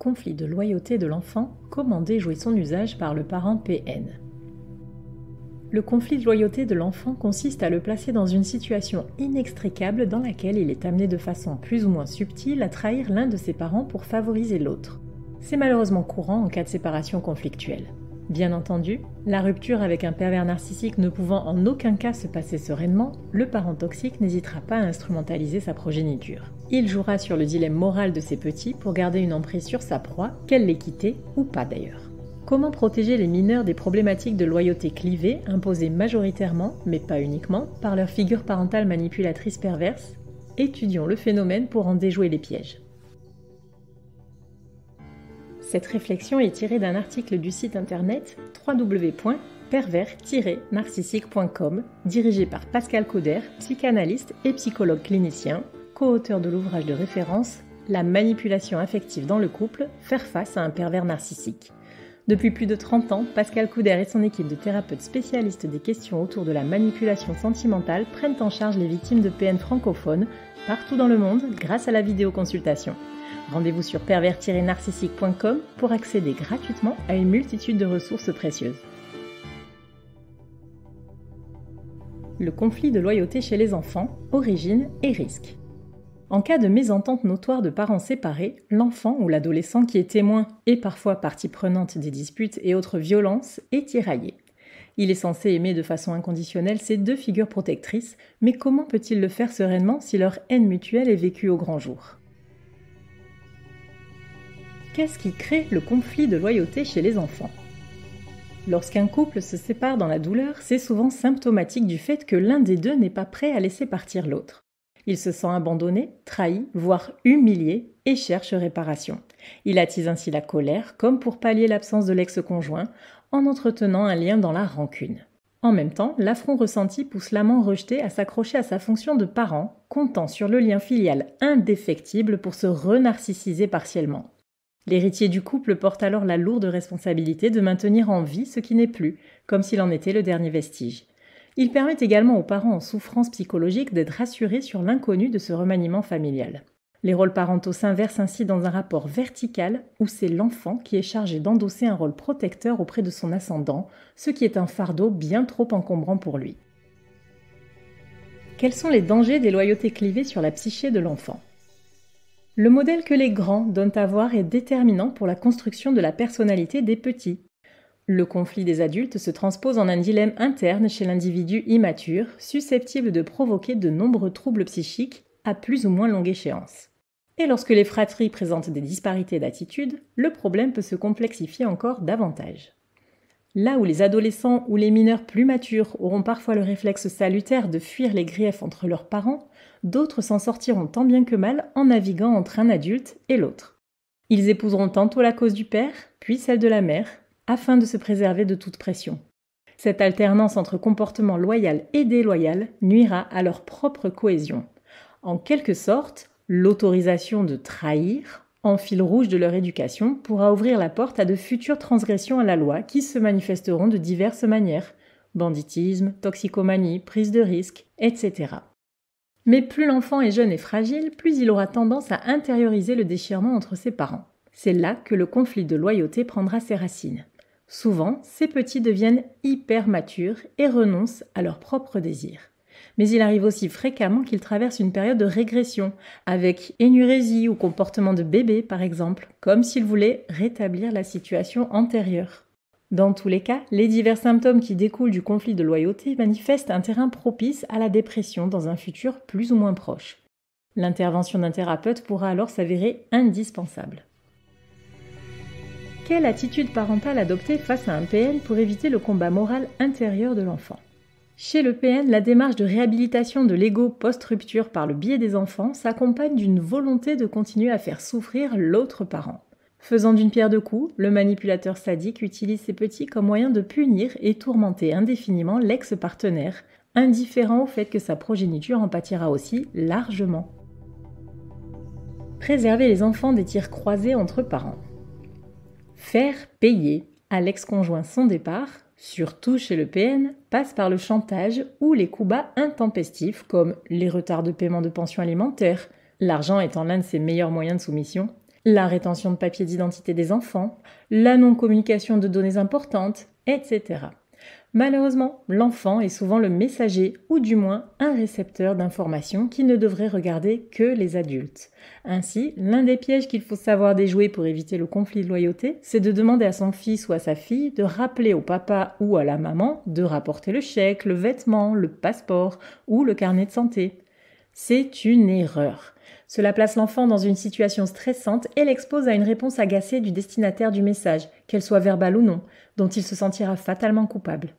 conflit de loyauté de l'enfant, comment déjouer son usage par le parent PN Le conflit de loyauté de l'enfant consiste à le placer dans une situation inextricable dans laquelle il est amené de façon plus ou moins subtile à trahir l'un de ses parents pour favoriser l'autre. C'est malheureusement courant en cas de séparation conflictuelle. Bien entendu, la rupture avec un pervers narcissique ne pouvant en aucun cas se passer sereinement, le parent toxique n'hésitera pas à instrumentaliser sa progéniture. Il jouera sur le dilemme moral de ses petits pour garder une emprise sur sa proie, qu'elle l'ait quittée ou pas d'ailleurs. Comment protéger les mineurs des problématiques de loyauté clivée imposées majoritairement, mais pas uniquement, par leur figure parentale manipulatrice perverse? Étudions le phénomène pour en déjouer les pièges. Cette réflexion est tirée d'un article du site internet www.pervers-narcissique.com dirigé par Pascal Cauder, psychanalyste et psychologue clinicien, co-auteur de l'ouvrage de référence La manipulation affective dans le couple, faire face à un pervers narcissique. Depuis plus de 30 ans, Pascal Couder et son équipe de thérapeutes spécialistes des questions autour de la manipulation sentimentale prennent en charge les victimes de PN francophones partout dans le monde grâce à la vidéoconsultation. Rendez-vous sur pervers-narcissique.com pour accéder gratuitement à une multitude de ressources précieuses. Le conflit de loyauté chez les enfants, origine et risque. En cas de mésentente notoire de parents séparés, l'enfant ou l'adolescent qui est témoin et parfois partie prenante des disputes et autres violences est tiraillé. Il est censé aimer de façon inconditionnelle ces deux figures protectrices, mais comment peut-il le faire sereinement si leur haine mutuelle est vécue au grand jour? Qu'est-ce qui crée le conflit de loyauté chez les enfants? Lorsqu'un couple se sépare dans la douleur, c'est souvent symptomatique du fait que l'un des deux n'est pas prêt à laisser partir l'autre. Il se sent abandonné, trahi, voire humilié et cherche réparation. Il attise ainsi la colère, comme pour pallier l'absence de l'ex-conjoint, en entretenant un lien dans la rancune. En même temps, l'affront ressenti pousse l'amant rejeté à s'accrocher à sa fonction de parent, comptant sur le lien filial indéfectible pour se renarcissiser partiellement. L'héritier du couple porte alors la lourde responsabilité de maintenir en vie ce qui n'est plus, comme s'il en était le dernier vestige. Il permet également aux parents en souffrance psychologique d'être rassurés sur l'inconnu de ce remaniement familial. Les rôles parentaux s'inversent ainsi dans un rapport vertical où c'est l'enfant qui est chargé d'endosser un rôle protecteur auprès de son ascendant, ce qui est un fardeau bien trop encombrant pour lui. Quels sont les dangers des loyautés clivées sur la psyché de l'enfant? Le modèle que les grands donnent à voir est déterminant pour la construction de la personnalité des petits. Le conflit des adultes se transpose en un dilemme interne chez l'individu immature, susceptible de provoquer de nombreux troubles psychiques à plus ou moins longue échéance. Et lorsque les fratries présentent des disparités d'attitude, le problème peut se complexifier encore davantage. Là où les adolescents ou les mineurs plus matures auront parfois le réflexe salutaire de fuir les griefs entre leurs parents, d'autres s'en sortiront tant bien que mal en naviguant entre un adulte et l'autre. Ils épouseront tantôt la cause du père, puis celle de la mère, afin de se préserver de toute pression. Cette alternance entre comportement loyal et déloyal nuira à leur propre cohésion. En quelque sorte, l'autorisation de trahir en fil rouge de leur éducation pourra ouvrir la porte à de futures transgressions à la loi qui se manifesteront de diverses manières banditisme, toxicomanie, prise de risque, etc. Mais plus l'enfant est jeune et fragile, plus il aura tendance à intérioriser le déchirement entre ses parents. C'est là que le conflit de loyauté prendra ses racines. Souvent, ces petits deviennent hyper matures et renoncent à leurs propres désirs mais il arrive aussi fréquemment qu'ils traversent une période de régression, avec énurésie ou comportement de bébé par exemple, comme s'ils voulaient rétablir la situation antérieure. Dans tous les cas, les divers symptômes qui découlent du conflit de loyauté manifestent un terrain propice à la dépression dans un futur plus ou moins proche. L'intervention d'un thérapeute pourra alors s'avérer indispensable. Quelle attitude parentale adopter face à un PN pour éviter le combat moral intérieur de l'enfant? Chez le PN, la démarche de réhabilitation de l'ego post-rupture par le biais des enfants s'accompagne d'une volonté de continuer à faire souffrir l'autre parent. Faisant d'une pierre deux coups, le manipulateur sadique utilise ses petits comme moyen de punir et tourmenter indéfiniment l'ex-partenaire, indifférent au fait que sa progéniture en pâtira aussi largement. Préserver les enfants des tirs croisés entre parents. Faire payer. À l'ex-conjoint son départ surtout chez le PN, passe par le chantage ou les coups bas intempestifs comme les retards de paiement de pension alimentaire, l'argent étant l'un de ses meilleurs moyens de soumission, la rétention de papier d'identité des enfants, la non-communication de données importantes, etc. Malheureusement, l'enfant est souvent le messager ou du moins un récepteur d'informations qui ne devrait regarder que les adultes. Ainsi, l'un des pièges qu'il faut savoir déjouer pour éviter le conflit de loyauté, c'est de demander à son fils ou à sa fille de rappeler au papa ou à la maman de rapporter le chèque, le vêtement, le passeport ou le carnet de santé. C'est une erreur. Cela place l'enfant dans une situation stressante et l'expose à une réponse agacée du destinataire du message, qu'elle soit verbale ou non, dont il se sentira fatalement coupable.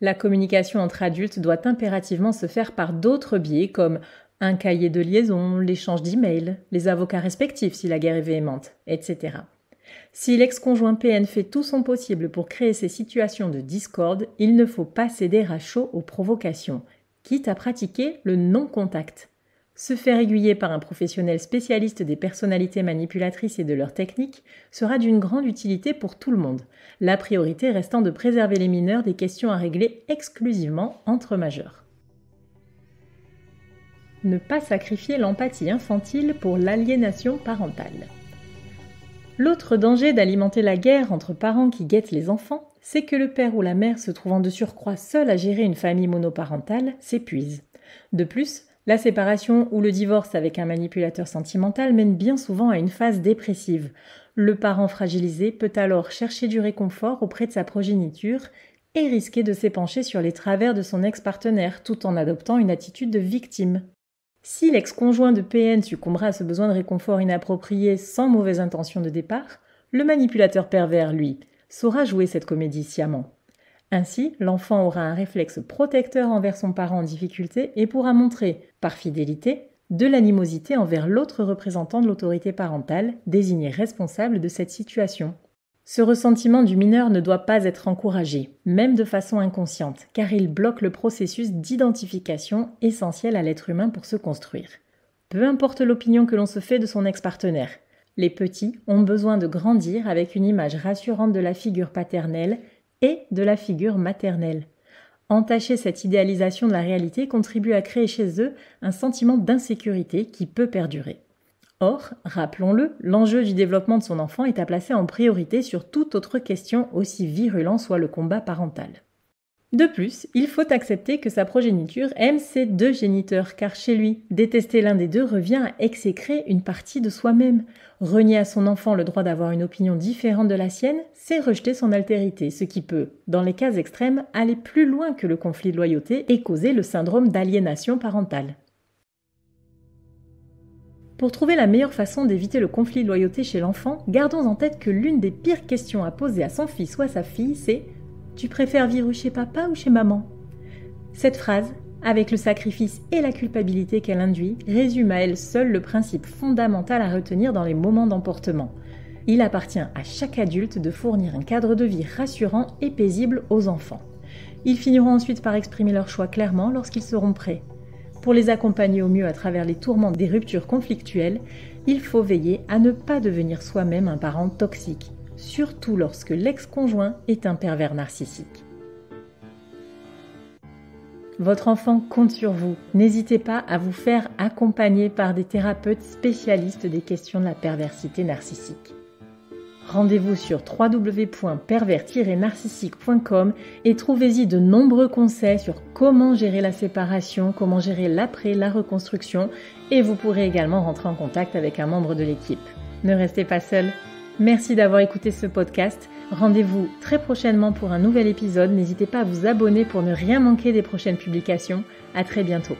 La communication entre adultes doit impérativement se faire par d'autres biais comme un cahier de liaison, l'échange d'emails, les avocats respectifs si la guerre est véhémente, etc. Si l'ex-conjoint PN fait tout son possible pour créer ces situations de discorde, il ne faut pas céder à chaud aux provocations, quitte à pratiquer le non-contact. Se faire aiguiller par un professionnel spécialiste des personnalités manipulatrices et de leurs techniques sera d'une grande utilité pour tout le monde, la priorité restant de préserver les mineurs des questions à régler exclusivement entre majeurs. Ne pas sacrifier l'empathie infantile pour l'aliénation parentale. L'autre danger d'alimenter la guerre entre parents qui guettent les enfants, c'est que le père ou la mère se trouvant de surcroît seul à gérer une famille monoparentale s'épuise. De plus, la séparation ou le divorce avec un manipulateur sentimental mène bien souvent à une phase dépressive. Le parent fragilisé peut alors chercher du réconfort auprès de sa progéniture et risquer de s'épancher sur les travers de son ex-partenaire tout en adoptant une attitude de victime. Si l'ex-conjoint de PN succombera à ce besoin de réconfort inapproprié sans mauvaise intention de départ, le manipulateur pervers, lui, saura jouer cette comédie sciemment. Ainsi, l'enfant aura un réflexe protecteur envers son parent en difficulté et pourra montrer, par fidélité, de l'animosité envers l'autre représentant de l'autorité parentale, désigné responsable de cette situation. Ce ressentiment du mineur ne doit pas être encouragé, même de façon inconsciente, car il bloque le processus d'identification essentiel à l'être humain pour se construire. Peu importe l'opinion que l'on se fait de son ex-partenaire, les petits ont besoin de grandir avec une image rassurante de la figure paternelle et de la figure maternelle. Entacher cette idéalisation de la réalité contribue à créer chez eux un sentiment d'insécurité qui peut perdurer. Or, rappelons-le, l'enjeu du développement de son enfant est à placer en priorité sur toute autre question aussi virulent soit le combat parental. De plus, il faut accepter que sa progéniture aime ses deux géniteurs, car chez lui, détester l'un des deux revient à exécrer une partie de soi-même. Renier à son enfant le droit d'avoir une opinion différente de la sienne, c'est rejeter son altérité, ce qui peut, dans les cas extrêmes, aller plus loin que le conflit de loyauté et causer le syndrome d'aliénation parentale. Pour trouver la meilleure façon d'éviter le conflit de loyauté chez l'enfant, gardons en tête que l'une des pires questions à poser à son fils ou à sa fille, c'est tu préfères vivre chez papa ou chez maman? Cette phrase, avec le sacrifice et la culpabilité qu'elle induit, résume à elle seule le principe fondamental à retenir dans les moments d'emportement. Il appartient à chaque adulte de fournir un cadre de vie rassurant et paisible aux enfants. Ils finiront ensuite par exprimer leur choix clairement lorsqu'ils seront prêts. Pour les accompagner au mieux à travers les tourments des ruptures conflictuelles, il faut veiller à ne pas devenir soi-même un parent toxique surtout lorsque l'ex-conjoint est un pervers narcissique. Votre enfant compte sur vous. N'hésitez pas à vous faire accompagner par des thérapeutes spécialistes des questions de la perversité narcissique. Rendez-vous sur www.pervers-narcissique.com et trouvez-y de nombreux conseils sur comment gérer la séparation, comment gérer l'après, la reconstruction et vous pourrez également rentrer en contact avec un membre de l'équipe. Ne restez pas seul, Merci d'avoir écouté ce podcast. Rendez-vous très prochainement pour un nouvel épisode. N'hésitez pas à vous abonner pour ne rien manquer des prochaines publications. À très bientôt.